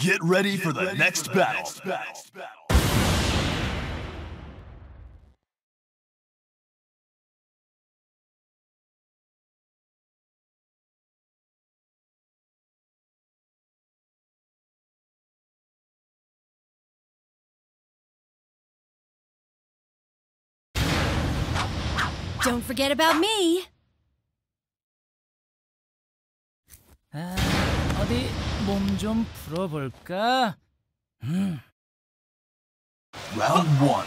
Get ready for the next battle. Don't forget about me. 아, 어디 몸 좀 풀어볼까? Round one.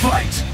Fight!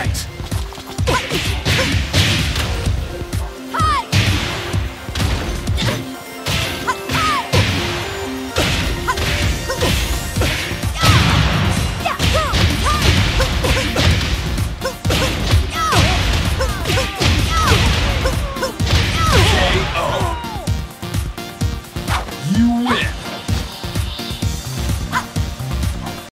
Fight! You.